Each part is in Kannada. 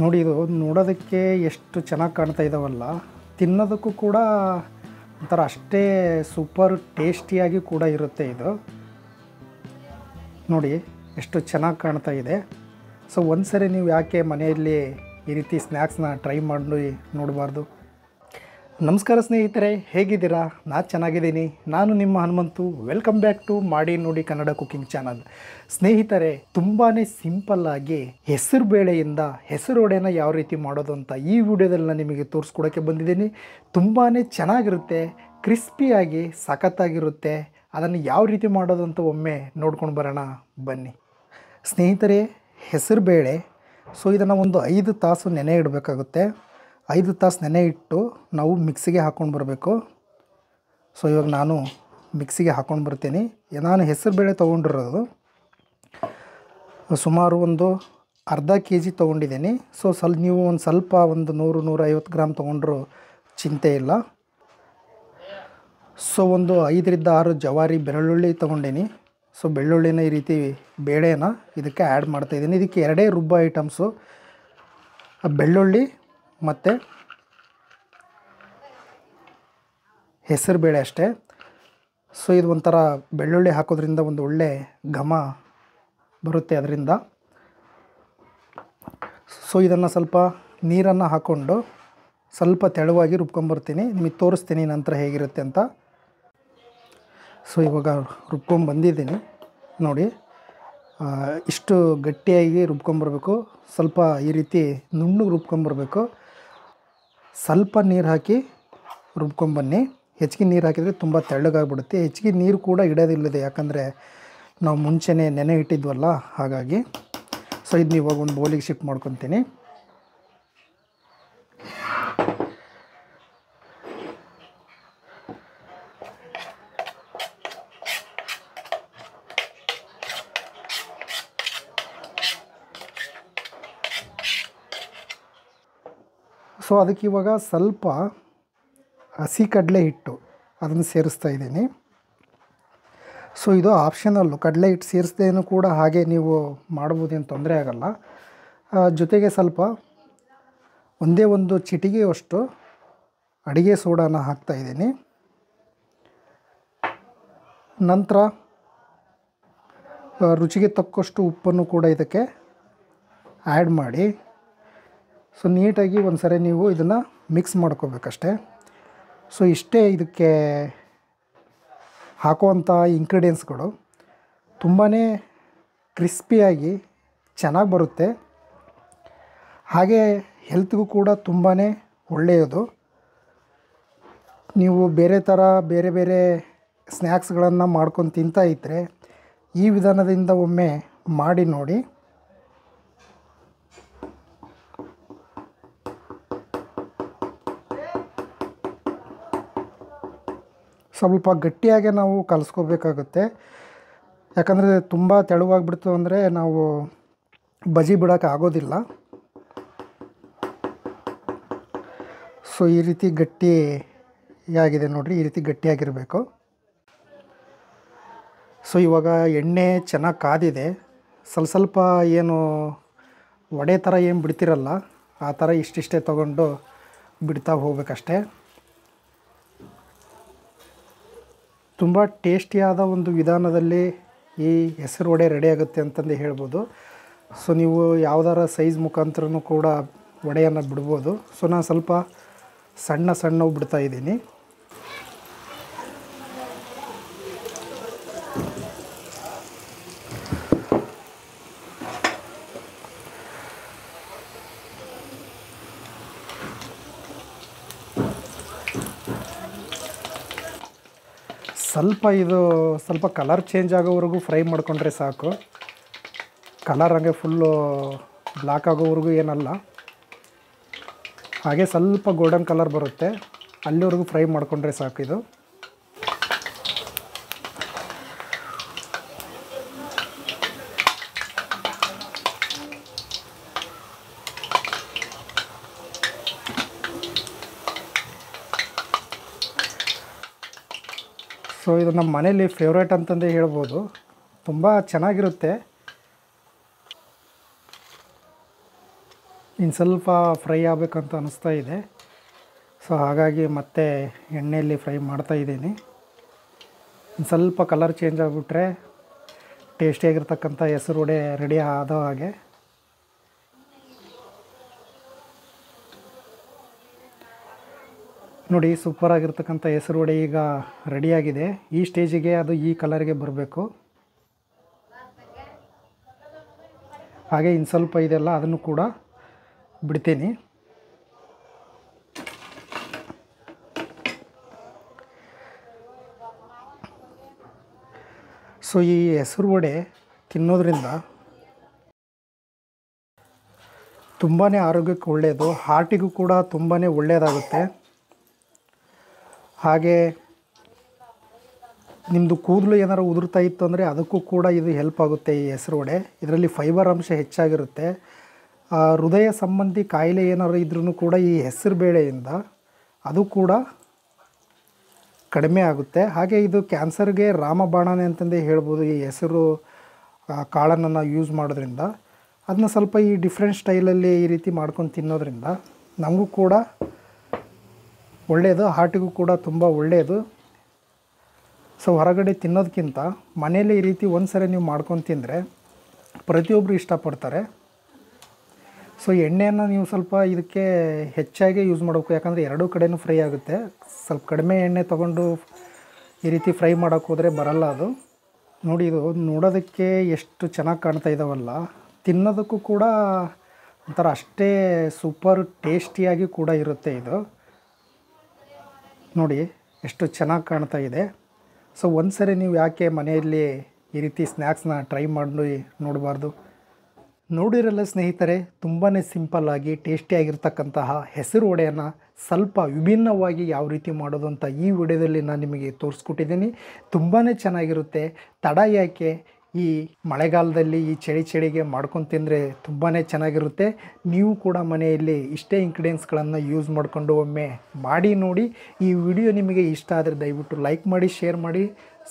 ನೋಡಿ, ಇದು ನೋಡೋದಕ್ಕೆ ಎಷ್ಟು ಚೆನ್ನಾಗಿ ಕಾಣ್ತಾ ಇದ್ದಾವಲ್ಲ ತಿನ್ನೋದಕ್ಕೂ ಕೂಡ ಒಂಥರ ಅಷ್ಟೇ ಸೂಪರ್ ಟೇಸ್ಟಿಯಾಗಿ ಕೂಡ ಇರುತ್ತೆ ಇದು. ನೋಡಿ, ಎಷ್ಟು ಚೆನ್ನಾಗಿ ಕಾಣ್ತಾ ಇದೆ. ಸೊ ಒಂದು ಸರಿ ನೀವು ಯಾಕೆ ಮನೆಯಲ್ಲಿ ಈ ರೀತಿ ಸ್ನ್ಯಾಕ್ಸ್ನ ಟ್ರೈ ಮಾಡಿ ನೋಡಬಾರ್ದು? ನಮಸ್ಕಾರ ಸ್ನೇಹಿತರೆ, ಹೇಗಿದ್ದೀರಾ? ನಾನು ಚೆನ್ನಾಗಿದ್ದೀನಿ. ನಾನು ನಿಮ್ಮ ಹನುಮಂತು. ವೆಲ್ಕಮ್ ಬ್ಯಾಕ್ ಟು ಮಾಡಿ ನೋಡಿ ಕನ್ನಡ ಕುಕಿಂಗ್ ಚಾನಲ್ ಸ್ನೇಹಿತರೆ ತುಂಬಾ ಸಿಂಪಲ್ಲಾಗಿ ಹೆಸರು ಬೇಳೆಯಿಂದ ಹೆಸರುವಡೆನ ಯಾವ ರೀತಿ ಮಾಡೋದು ಅಂತ ಈ ವಿಡಿಯೋದಲ್ಲಿ ನಾನು ನಿಮಗೆ ತೋರಿಸ್ಕೊಡೋಕ್ಕೆ ಬಂದಿದ್ದೀನಿ. ತುಂಬಾ ಚೆನ್ನಾಗಿರುತ್ತೆ ಕ್ರಿಸ್ಪಿಯಾಗಿ ಸಖತ್ತಾಗಿರುತ್ತೆ. ಅದನ್ನು ಯಾವ ರೀತಿ ಮಾಡೋದು ಅಂತ ಒಮ್ಮೆ ನೋಡ್ಕೊಂಡು ಬರೋಣ. ಬನ್ನಿ. ಸ್ನೇಹಿತರೆ, ಹೆಸರು ಬೇಳೆ. ಸೊ ಇದನ್ನು ಒಂದು ಐದು ತಾಸು ನೆನೆ ಇಡಬೇಕಾಗುತ್ತೆ. ಐದು ತಾಸು ನೆನೆ ಇಟ್ಟು ನಾವು ಮಿಕ್ಸಿಗೆ ಹಾಕ್ಕೊಂಡು ಬರಬೇಕು. ಸೊ ಇವಾಗ ನಾನು ಮಿಕ್ಸಿಗೆ ಹಾಕ್ಕೊಂಡು ಬರ್ತೀನಿ. ನಾನು ಹೆಸರುಬೇಳೆ ತೊಗೊಂಡಿರೋದು. ಸುಮಾರು ಒಂದು ಅರ್ಧ ಕೆ ಜಿ ತೊಗೊಂಡಿದ್ದೀನಿ. ಸೊ ಸ್ವಲ್ಪ ನೀವು ಒಂದು ಸ್ವಲ್ಪ ಒಂದು ನೂರು, ನೂರೈವತ್ತು ಗ್ರಾಮ್ ತೊಗೊಂಡ್ರು ಚಿಂತೆ ಇಲ್ಲ. ಸೊ ಒಂದು ಐದರಿಂದ ಆರು ಜವಾರಿ ಬೆಳ್ಳುಳ್ಳಿ ತೊಗೊಂಡೀನಿ. ಸೊ ಬೆಳ್ಳುಳ್ಳಿನ ಈ ರೀತಿ ಬೇಳೆನ ಇದಕ್ಕೆ ಆ್ಯಡ್ ಮಾಡ್ತಾಯಿದ್ದೀನಿ ಇದಕ್ಕೆ ಎರಡೇ ರುಬ್ಬ ಐಟಮ್ಸು ಬೆಳ್ಳುಳ್ಳಿ ಮತ್ತು ಹೆಸರು ಬೇಳೆ ಅಷ್ಟೇ. ಸೊ ಇದು ಒಂಥರ ಬೆಳ್ಳುಳ್ಳಿ ಹಾಕೋದ್ರಿಂದ ಒಂದು ಒಳ್ಳೆ ಘಮ ಬರುತ್ತೆ ಅದರಿಂದ. ಸೊ ಇದನ್ನು ಸ್ವಲ್ಪ ನೀರನ್ನು ಹಾಕ್ಕೊಂಡು ಸ್ವಲ್ಪ ತೆಳುವಾಗಿ ರುಬ್ಕೊಂಬರ್ತೀನಿ. ನಿಮಗೆ ತೋರಿಸ್ತೀನಿ ನಂತರ ಹೇಗಿರುತ್ತೆ ಅಂತ. ಸೊ ಇವಾಗ ರುಬ್ಕೊಂಡು ಬಂದಿದ್ದೀನಿ. ನೋಡಿ ಇಷ್ಟು ಗಟ್ಟಿಯಾಗಿ ರುಬ್ಕೊಂಬರ್ಬೇಕು. ಸ್ವಲ್ಪ ಈ ರೀತಿ ನುಣ್ಣಗೆ ರುಬ್ಕೊಂಬರ್ಬೇಕು. ಸ್ವಲ್ಪ ನೀರು ಹಾಕಿ ರುಬ್ಕೊಂಬನ್ನಿ ಹೆಚ್ಚಿಗೆ ನೀರು ಹಾಕಿದರೆ ತುಂಬ ತೆಳ್ಳಗಾಗ್ಬಿಡುತ್ತೆ. ಹೆಚ್ಚಿಗೆ ನೀರು ಕೂಡ ಇಡೋದಿಲ್ಲದೆ, ಯಾಕಂದರೆ ನಾವು ಮುಂಚೆನೇ ನೆನೆ ಇಟ್ಟಿದ್ವಲ್ಲ, ಹಾಗಾಗಿ. ಸೊ ಇದನ್ನ ಇವಾಗ ಒಂದು ಬೌಲಿಗೆ ಶಿಫ್ಟ್ ಮಾಡ್ಕೊತೀನಿ. ಸೊ ಅದಕ್ಕೆ ಇವಾಗ ಸ್ವಲ್ಪ ಹಸಿ ಕಡಲೆ ಹಿಟ್ಟು ಅದನ್ನು ಸೇರಿಸ್ತಾ ಇದ್ದೀನಿ. ಸೊ ಇದು ಆಪ್ಷನಲ್ಲು ಕಡಲೆ ಹಿಟ್ಟು ಸೇರಿಸ್ದೇನು ಕೂಡ ಹಾಗೆ ನೀವು ಮಾಡ್ಬೋದೇನು ತೊಂದರೆ ಆಗಲ್ಲ. ಜೊತೆಗೆ ಸ್ವಲ್ಪ ಒಂದೇ ಒಂದು ಚಿಟಿಗೆಯಷ್ಟು ಅಡುಗೆ ಸೋಡಾನ ಹಾಕ್ತಾ ಇದ್ದೀನಿ. ನಂತರ ರುಚಿಗೆ ತಕ್ಕಷ್ಟು ಉಪ್ಪನ್ನು ಕೂಡ ಇದಕ್ಕೆ ಆ್ಯಡ್ ಮಾಡಿ. ಸೊ ನೀಟಾಗಿ ಒಂದು ಸರಿ ನೀವು ಇದನ್ನು ಮಿಕ್ಸ್ ಮಾಡ್ಕೋಬೇಕಷ್ಟೆ. ಸೊ ಇಷ್ಟೇ ಇದಕ್ಕೆ ಹಾಕುವಂಥ ಇಂಗ್ರೀಡಿಯೆಂಟ್ಸ್ಗಳು ತುಂಬಾ ಕ್ರಿಸ್ಪಿಯಾಗಿ ಚೆನ್ನಾಗಿ ಬರುತ್ತೆ. ಹಾಗೆ ಹೆಲ್ತ್ಗೂ ಕೂಡ ತುಂಬಾ ಒಳ್ಳೆಯದು. ನೀವು ಬೇರೆ ಥರ ಬೇರೆ ಬೇರೆ ಸ್ನ್ಯಾಕ್ಸ್ಗಳನ್ನು ಮಾಡ್ಕೊಂಡು ತಿಂತಾ ಇದ್ದರೆ ಈ ವಿಧಾನದಿಂದ ಒಮ್ಮೆ ಮಾಡಿ ನೋಡಿ. ಸ್ವಲ್ಪ ಗಟ್ಟಿಯಾಗೆ ನಾವು ಕಲಿಸ್ಕೋಬೇಕಾಗುತ್ತೆ. ಯಾಕಂದರೆ ತುಂಬ ತೆಳುವಾಗಿಬಿಡ್ತು ಅಂದರೆ ನಾವು ಬಜಿ ಬಿಡೋಕೆ ಆಗೋದಿಲ್ಲ. ಸೊ ಈ ರೀತಿ ಗಟ್ಟಿಯಾಗಿದೆ ನೋಡಿರಿ, ಈ ರೀತಿ ಗಟ್ಟಿಯಾಗಿರಬೇಕು. ಸೊ ಇವಾಗ ಎಣ್ಣೆ ಚೆನ್ನಾಗಿ ಕಾದಿದೆ. ಸ್ವಲ್ಪ ಸ್ವಲ್ಪ ಏನು ವಡೆ ಥರ ಏನು ಬಿಡ್ತಿರಲ್ಲ, ಆ ಥರ ಇಷ್ಟಿಷ್ಟೇ ತೊಗೊಂಡು ಬಿಡ್ತಾ ಹೋಗ್ಬೇಕಷ್ಟೇ. ತುಂಬ ಟೇಸ್ಟಿಯಾದ ಒಂದು ವಿಧಾನದಲ್ಲಿ ಈ ಹೆಸರು ವಡೆ ರೆಡಿ ಆಗುತ್ತೆ ಅಂತಂದು ಹೇಳ್ಬೋದು. ಸೊ ನೀವು ಯಾವ್ದಾರ ಸೈಜ್ ಮುಖಾಂತರನೂ ಕೂಡ ವಡೆಯನ್ನು ಬಿಡ್ಬೋದು. ಸೊ ನಾನು ಸ್ವಲ್ಪ ಸಣ್ಣ ಸಣ್ಣವು ಬಿಡ್ತಾ ಸ್ವಲ್ಪ ಇದು ಸ್ವಲ್ಪ ಕಲರ್ ಚೇಂಜ್ ಆಗೋವರೆಗೂ ಫ್ರೈ ಮಾಡಿಕೊಂಡ್ರೆ ಸಾಕು. ಕಲರ್ ಹಂಗೆ ಫುಲ್ಲು ಬ್ಲ್ಯಾಕ್ ಆಗೋವರೆಗೂ ಏನಲ್ಲ. ಹಾಗೆ ಸ್ವಲ್ಪ ಗೋಲ್ಡನ್ ಕಲರ್ ಬರುತ್ತೆ. ಅಲ್ಲಿವರೆಗೂ ಫ್ರೈ ಮಾಡಿಕೊಂಡ್ರೆ ಸಾಕು ಇದು. ಸೊ ಇದು ನಮ್ಮ ಮನೇಲಿ ಫೇವ್ರೇಟ್ ಅಂತಂದು ಹೇಳ್ಬೋದು. ತುಂಬ ಚೆನ್ನಾಗಿರುತ್ತೆ. ಇನ್ನು ಸ್ವಲ್ಪ ಫ್ರೈ ಆಗಬೇಕಂತ ಅನ್ನಿಸ್ತಾ ಇದೆ. ಸೊ ಹಾಗಾಗಿ ಮತ್ತೆ ಎಣ್ಣೆಯಲ್ಲಿ ಫ್ರೈ ಮಾಡ್ತಾ ಇದ್ದೀನಿ. ಇನ್ನು ಸ್ವಲ್ಪ ಕಲರ್ ಚೇಂಜ್ ಆಗಿಬಿಟ್ರೆ ಟೇಸ್ಟಿಯಾಗಿರ್ತಕ್ಕಂಥ ಹೆಸರು ಒಡೆ ರೆಡಿ ಆದ ಹಾಗೆ. ನೋಡಿ ಸೂಪರ್ ಆಗಿರ್ತಕ್ಕಂಥ ಹೆಸರು ವಡೆ ಈಗ ರೆಡಿಯಾಗಿದೆ. ಈ ಸ್ಟೇಜಿಗೆ ಅದು ಈ ಕಲರ್ಗೆ ಬರಬೇಕು. ಹಾಗೆ ಇನ್ನು ಸ್ವಲ್ಪ ಇದೆಲ್ಲ ಅದನ್ನು ಕೂಡ ಬಿಡ್ತೀನಿ. ಸೊ, ಈ ಹೆಸರು ವಡೆ ತಿನ್ನೋದ್ರಿಂದ ತುಂಬಾ ಆರೋಗ್ಯಕ್ಕೆ ಒಳ್ಳೆಯದು ಹಾರ್ಟಿಗೂ ಕೂಡ ತುಂಬಾ ಒಳ್ಳೆಯದಾಗುತ್ತೆ ಹಾಗೆ ನಿಮ್ಮದು ಕೂದಲು ಏನಾರು ಉದುರ್ತಾ ಇತ್ತು ಅಂದರೆ ಅದಕ್ಕೂ ಕೂಡ ಇದು ಹೆಲ್ಪ್ ಆಗುತ್ತೆ ಈ ಹೆಸರು ವಡೆ ಇದರಲ್ಲಿ ಫೈಬರ್ ಅಂಶ ಹೆಚ್ಚಾಗಿರುತ್ತೆ. ಹೃದಯ ಸಂಬಂಧಿ ಕಾಯಿಲೆ ಏನಾರು ಇದ್ರೂ ಕೂಡ ಈ ಹೆಸರು ಬೇಳೆಯಿಂದ ಅದು ಕೂಡ ಕಡಿಮೆ ಆಗುತ್ತೆ. ಹಾಗೆ ಇದು ಕ್ಯಾನ್ಸರ್ಗೆ ರಾಮಬಾಣನೆ ಅಂತಂದೇ ಹೇಳ್ಬೋದು ಈ ಹೆಸರು ಕಾಳನ್ನು ಯೂಸ್ ಮಾಡೋದ್ರಿಂದ. ಅದನ್ನ ಸ್ವಲ್ಪ ಈ ಡಿಫ್ರೆಂಟ್ ಸ್ಟೈಲಲ್ಲಿ ಈ ರೀತಿ ಮಾಡ್ಕೊಂಡು ತಿನ್ನೋದ್ರಿಂದ ನಮಗೂ ಕೂಡ ಒಳ್ಳೆಯದು ಹಾರ್ಟಿಗೂ ಕೂಡ ತುಂಬ ಒಳ್ಳೆಯದು ಸೊ ಹೊರಗಡೆ ತಿನ್ನೋದಕ್ಕಿಂತ ಮನೇಲಿ ಈ ರೀತಿ ಒಂದು ಸರಿ ನೀವು ಮಾಡ್ಕೊಂಡು ತಿಂದರೆ ಪ್ರತಿಯೊಬ್ಬರು ಇಷ್ಟಪಡ್ತಾರೆ. ಸೊ ಎಣ್ಣೆಯನ್ನು ನೀವು ಸ್ವಲ್ಪ ಇದಕ್ಕೆ ಹೆಚ್ಚಾಗಿ ಯೂಸ್ ಮಾಡಬೇಕು. ಯಾಕಂದರೆ ಎರಡೂ ಕಡೆನೂ ಫ್ರೈ ಆಗುತ್ತೆ. ಸ್ವಲ್ಪ ಕಡಿಮೆ ಎಣ್ಣೆ ತೊಗೊಂಡು ಈ ರೀತಿ ಫ್ರೈ ಮಾಡೋಕ್ಕೆ ಹೋದರೆ ಬರಲ್ಲ ಅದು. ನೋಡಿ, ಇದು ನೋಡೋದಕ್ಕೆ ಎಷ್ಟು ಚೆನ್ನಾಗಿ ಕಾಣ್ತಾ ಇದ್ದಾವಲ್ಲ ತಿನ್ನೋದಕ್ಕೂ ಕೂಡ ಒಂಥರ ಅಷ್ಟೇ ಸೂಪರ್ ಟೇಸ್ಟಿಯಾಗಿ ಕೂಡ ಇರುತ್ತೆ ಇದು. ನೋಡಿ, ಎಷ್ಟು ಚೆನ್ನಾಗಿ ಕಾಣ್ತಾ ಇದೆ. ಸೊ ಒಂದು ಸರಿ ನೀವು ಯಾಕೆ ಮನೆಯಲ್ಲಿ ಈ ರೀತಿ ಸ್ನ್ಯಾಕ್ಸ್ನ ಟ್ರೈ ಮಾಡಿ ನೋಡಬಾರ್ದು? ನೋಡಿರಲ್ಲ ಸ್ನೇಹಿತರೆ ತುಂಬಾ ಸಿಂಪಲ್ಲಾಗಿ ಟೇಸ್ಟಿಯಾಗಿರ್ತಕ್ಕಂತಹ ಹೆಸರು ವಡೆಯನ್ನು ಸ್ವಲ್ಪ ವಿಭಿನ್ನವಾಗಿ ಯಾವ ರೀತಿ ಮಾಡೋದು ಅಂತ ಈ ವಿಡಿಯೋದಲ್ಲಿ ನಾನು ನಿಮಗೆ ತೋರಿಸ್ಕೊಟ್ಟಿದ್ದೀನಿ. ತುಂಬಾ ಚೆನ್ನಾಗಿರುತ್ತೆ. ತಡ ಯಾಕೆ? ಈ ಮಳೆಗಾಲದಲ್ಲಿ ಈ ಚಳಿ ಚಳಿಗೆ ಮಾಡ್ಕೊಂಡು ತಿಂದರೆ ತುಂಬಾ ಚೆನ್ನಾಗಿರುತ್ತೆ. ನೀವು ಕೂಡ ಮನೆಯಲ್ಲಿ ಇಷ್ಟೇ ಇಂಗ್ರೀಡಿಯೆಂಟ್ಸ್ಗಳನ್ನು ಯೂಸ್ ಮಾಡಿಕೊಂಡು ಒಮ್ಮೆ ಮಾಡಿ ನೋಡಿ. ಈ ವಿಡಿಯೋ ನಿಮಗೆ ಇಷ್ಟ ಆದರೆ ದಯವಿಟ್ಟು ಲೈಕ್ ಮಾಡಿ ಶೇರ್ ಮಾಡಿ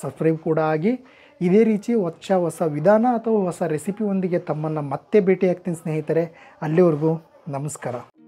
ಸಬ್ಸ್ಕ್ರೈಬ್ ಕೂಡ ಆಗಿ. ಇದೇ ರೀತಿ ಹೊಸ ಹೊಸ ವಿಧಾನ ಅಥವಾ ಹೊಸ ರೆಸಿಪಿಯೊಂದಿಗೆ ತಮ್ಮನ್ನು ಮತ್ತೆ ಭೇಟಿಯಾಗ್ತೀನಿ ಸ್ನೇಹಿತರೆ. ಅಲ್ಲಿವರೆಗೂ ನಮಸ್ಕಾರ.